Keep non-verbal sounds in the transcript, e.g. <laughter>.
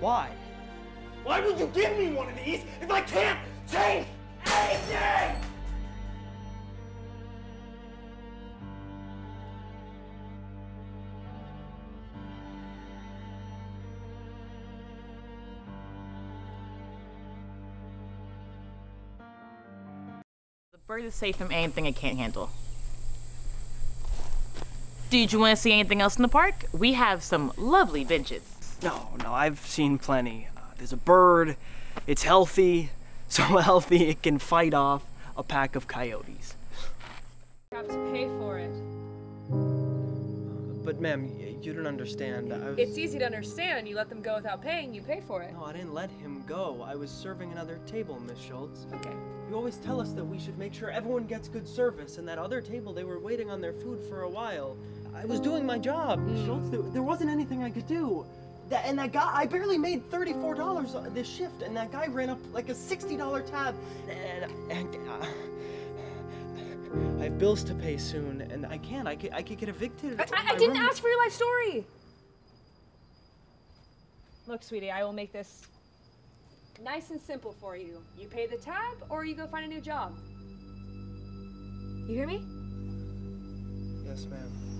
Why? Why would you give me one of these if I can't change anything? The bird is safe from anything it can't handle. Did you want to see anything else in the park? We have some lovely benches. No, no, I've seen plenty. Uh, there's a bird. It's healthy, <laughs> so healthy it can fight off a pack of coyotes. You have to pay for it. But ma'am, you don't understand. I was... It's easy to understand. You let them go without paying, you pay for it. No, I didn't let him go. I was serving another table, Miss Schultz. Okay. You always tell us that we should make sure everyone gets good service, and that other table, they were waiting on their food for a while. I was doing my job, Miss Schultz. There, there wasn't anything I could do. That, and that guy, I barely made $34 on this shift, and that guy ran up like a $60 tab. And, and uh, I have bills to pay soon, and I can't. I could, I could get evicted. I, I, I didn't room- ask for your life story. Look, sweetie, I will make this nice and simple for you. You pay the tab, or you go find a new job. You hear me? Yes, ma'am.